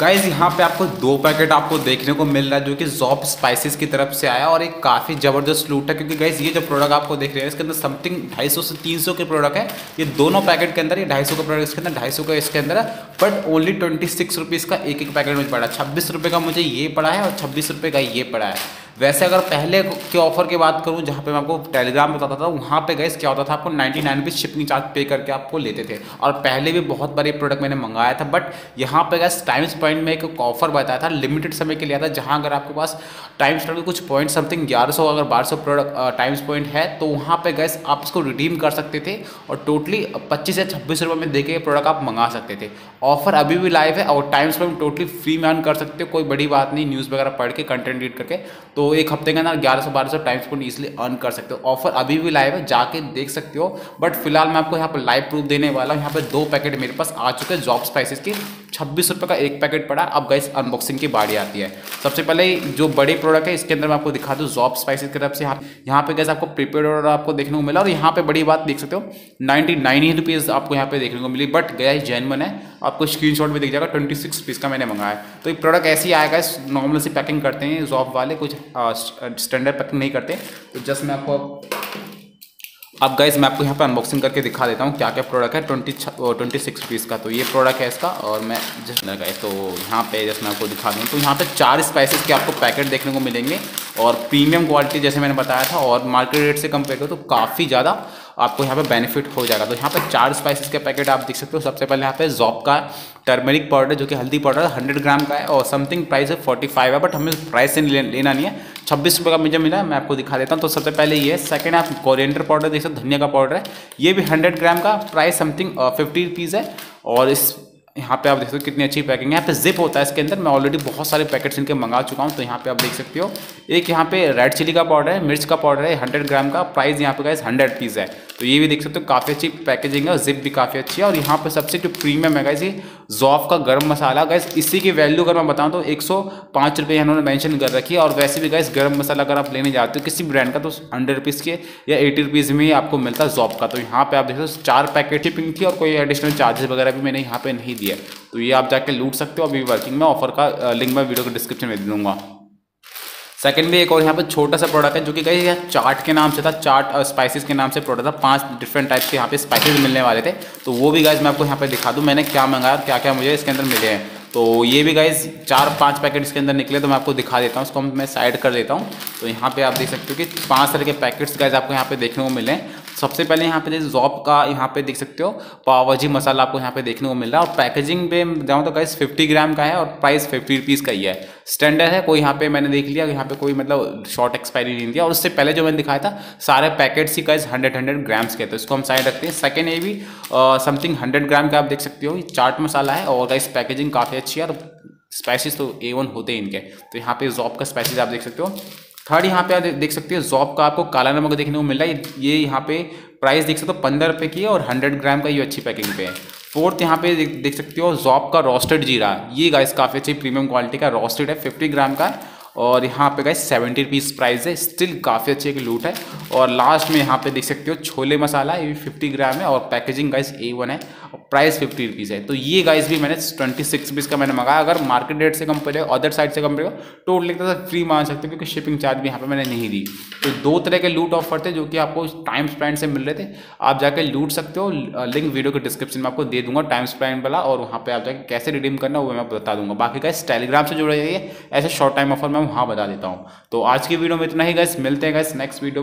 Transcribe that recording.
Guys यहाँ पे आपको दो पैकेट आपको देखने को मिल रहा है जो कि जॉब स्पाइसेस की तरफ़ से आया और एक काफ़ी ज़बरदस्त लूट है, क्योंकि गाइज़ ये जो प्रोडक्ट आपको देख रहे हैं, इसके अंदर समथिंग 250 से 300 के प्रोडक्ट है। ये दोनों पैकेट के अंदर, ये 250 का प्रोडक्ट इसके अंदर 250 का इसके अंदर है बट ओनली ट्वेंटी सिक्स का एक एक पैकेट मुझे पड़ा। छब्बीस रुपये का मुझे ये पड़ा है और छब्बीस रुपये का ये पड़ा है। वैसे अगर पहले के ऑफ़र की बात करूँ, जहाँ पे मैं आपको टेलीग्राम बताता था, वहाँ पे गैस क्या होता था, आपको ninety nine rupees shipping charge pay करके आपको लेते थे। और पहले भी बहुत बार ये प्रोडक्ट मैंने मंगाया था बट यहाँ पे गैस टाइम्स पॉइंट में एक ऑफ़र बताया था लिमिटेड समय के लिए था, जहाँ अगर आपके पास टाइम्स पॉइंट कुछ पॉइंट समथिंग ग्यारह अगर बारह प्रोडक्ट टाइम्स पॉइंट है तो वहाँ पर गैस आप इसको रिडीम कर सकते थे और टोटली पच्चीस या छब्बीस रुपये में देके प्रोडक्ट आप मंगा सकते थे। ऑफ़र अभी भी लाइव है और टाइम्स पॉइंट टोटली फ्री में अर्न कर सकते हो, कोई बड़ी बात नहीं न्यूज़ वगैरह पढ़ के कंटेंट रीड करके। तो एक हफ़्ते के अंदर ग्यारह सौ बारह सौ टाइम्स पॉइंट इसलिए अर्न कर सकते हो। ऑफ़र अभी भी लाइव है, जाके देख सकते हो। बट फ़िलहाल मैं आपको यहाँ पर लाइव प्रूफ देने वाला हूँ। यहाँ पर दो पैकेट मेरे पास आ चुके हैं जॉब स्पाइसिस के। छब्बीस रुपये का एक पैकेट पड़ा। अब गैस अनबॉक्सिंग की बारी आती है। सबसे पहले जो बड़ी प्रोडक्ट है, इसके अंदर मैं आपको दिखा दूँ जॉब स्पाइसेस की तरफ़ से। यहाँ यहाँ पे गैस आपको प्रीपेड ऑर्डर आपको देखने को मिला और यहाँ पे बड़ी बात देख सकते हो नाइन्टी नाइन ही रुपीज़ आपको यहाँ पे देखने को मिली। बट गया जैनमन है। आपको स्क्रीन शॉट भी दिख जाएगा ट्वेंटी सिक्स का मैंने मंगाया तो ये प्रोडक्ट ऐसे ही आएगा नॉर्मल सी पैकिंग करते हैं जॉब वाले, कुछ स्टैंडर्ड पैकिंग नहीं करते। तो जस्ट मैं आपको अब गाइज़ मैं आपको यहाँ पे अनबॉक्सिंग करके दिखा देता हूँ क्या क्या प्रोडक्ट है ट्वेंटी ट्वेंटी सिक्स रुपीज़ का। तो ये प्रोडक्ट है इसका और मैं जस्ट गाइज़ तो यहाँ पे जैसे मैं आपको दिखा दूँ। तो यहाँ पे चार स्पाइसेस के आपको पैकेट देखने को मिलेंगे और प्रीमियम क्वालिटी जैसे मैंने बताया था और मार्केट रेट से कंपेयर करो तो काफ़ी ज़्यादा आपको यहाँ पे बेनिफिट हो जाएगा। तो यहाँ पे चार स्पाइसेस के पैकेट आप देख सकते हो। सबसे पहले यहाँ पे जॉब का टर्मेरिक पाउडर जो कि हल्दी पाउडर हंड्रेड ग्राम का है, और समथिंग प्राइस है फोर्टी फाइव है बट हमें प्राइस से लेना नहीं है। छब्बीस रुपये का मुझे मिला, मैं आपको दिखा देता हूँ। तो सबसे पहले ये सेकंड आप कोरिएंडर पाउडर देख सकते हो, धनिया का पाउडर है। ये भी हंड्रेड ग्राम का प्राइस समथिंग फिफ्टी रुपीज़ है। और इस, यहाँ पे आप देख सकते हो कितनी अच्छी पैकिंग है। यहाँ पे जिप होता है इसके अंदर। मैं ऑलरेडी बहुत सारे पैकेट्स इनके मंगा चुका हूँ तो यहाँ पे आप देख सकते हो। एक यहाँ पे रेड चिली का पाउडर है, मिर्च का पाउडर है हंड्रेड ग्राम का। प्राइस यहाँ पे गाइस हंड्रेड पीस है। तो ये भी देख सकते हो, काफ़ी अच्छी पैकेजिंग है और जिप भी काफ़ी अच्छी है। और यहाँ पर सबसे जो प्रीमियम है गाइस ये जॉफ का गर्म मसाला। गैस इसी की वैल्यू अगर मैं बताऊँ तो एक सौ पाँच रुपये इन्होंने मैंशन कर रखी है। और वैसे भी गैस गर्म मसाला अगर आप लेने जाते हो किसी ब्रांड का तो हंड्रेड रुपीज़ के या एटी रुपीज़ में आपको मिलता है जॉब का। तो यहाँ पर आप देख सकते हो, चार पैकेट शिपिंग थी और कोई एडिशनल चार्जेस वगैरह भी मैंने यहाँ पर नहीं दिया तो ये आप जाके लूट सकते हो, अभी वर्किंग में ऑफ़र का लिंक मैं वीडियो के डिस्क्रिप्शन में दे दूँगा। सेकंड भी एक और यहाँ पर छोटा सा प्रोडक्ट है जो कि कहीं यहाँ चाट के नाम से था, चाट और स्पाइसेस के नाम से प्रोडक्ट था, पाँच डिफरेंट टाइप के यहाँ पे स्पाइसेस मिलने वाले थे। तो वो भी गाइज़ मैं आपको यहाँ पे दिखा दूँ, मैंने क्या मंगाया क्या क्या मुझे इसके अंदर मिले हैं। तो ये भी गाइज़ चार पाँच पैकेट इसके अंदर निकले तो मैं आपको दिखा देता हूँ उसको मैं साइड कर देता हूँ। तो यहाँ पर आप देख सकते हो कि पाँच तरह के पैकेट्स गाइज़ आपको यहाँ पे देखने को मिले सबसे पहले यहाँ पे जैसे जॉब का यहाँ पे देख सकते हो पाव भाजी मसाला आपको यहाँ पे देखने को मिल रहा है और पैकेजिंग पे जाऊँ तो गाइस 50 ग्राम का है और प्राइस फिफ्टी रुपीज़ का ही है। स्टैंडर्ड है, कोई यहाँ पे मैंने देख लिया, यहाँ पे कोई मतलब शॉर्ट एक्सपायरी नहीं दिया। और उससे पहले जो मैंने दिखाया था, सारे पैकेट्स ही गाइस हंड्रेड हंड्रेड ग्राम्स के तो इसको हम साइड रखते हैं। सेकेंड ये भी समथिंग हंड्रेड ग्राम का आप देख सकते हो। चाट मसाला है और गाइस पैकेजिंग काफ़ी अच्छी है। और स्पाइसिस तो ए वन होते हैं इनके। तो यहाँ पे जॉब का स्पाइसिस आप देख सकते हो। थर्ड यहाँ पे आप देख सकते हो जॉब का आपको काला नमक देखने को मिल रहा है। ये यहाँ पे प्राइस देख सकते हो, पंद्रह रुपये की है और हंड्रेड ग्राम का ये अच्छी पैकिंग पे है। फोर्थ यहाँ पे देख सकते हो जॉब का रोस्टेड जीरा। ये गाइस काफ़ी अच्छी प्रीमियम क्वालिटी का रोस्टेड है फिफ्टी ग्राम का। और यहाँ पे गाइस सेवेंटी रुपीज़ प्राइस है स्टिल काफ़ी अच्छी एक लूट है। और लास्ट में यहाँ पे देख सकते हो, छोले मसाला, ये भी फिफ्टी ग्राम है और पैकेजिंग गाइस ए वन है। प्राइस फिफ्टी रुपीज़ है। तो ये गाइस भी मैंने ट्वेंटी सिक्स रुपीज़ का मैंने मंगाया। अगर मार्केट रेट से कम हो अदर साइड से कम हो टोटल एक तरह फ्री मान सकते हो, क्योंकि शिपिंग चार्ज भी यहाँ पे मैंने नहीं दी। तो दो तरह के लूट ऑफ़र थे जो कि आपको टाइम स्पेंड से मिल रहे थे। आप जाकर लूट सकते हो लिंक वीडियो के डिस्क्रिप्शन में आपको दे दूँगा टाइम स्पेंड वाला, और वहाँ पर आप जाकर कैसे रिडीम करना वो मैं बता दूँगा। बाकी गाइस टेलीग्राम से जुड़े जाइए ऐसे शॉर्ट टाइम ऑफ़र मैं वहाँ बता देता हूँ। तो आज की वीडियो में इतना ही गाइस मिलते हैं गाइस नेक्स्ट वीडियो में।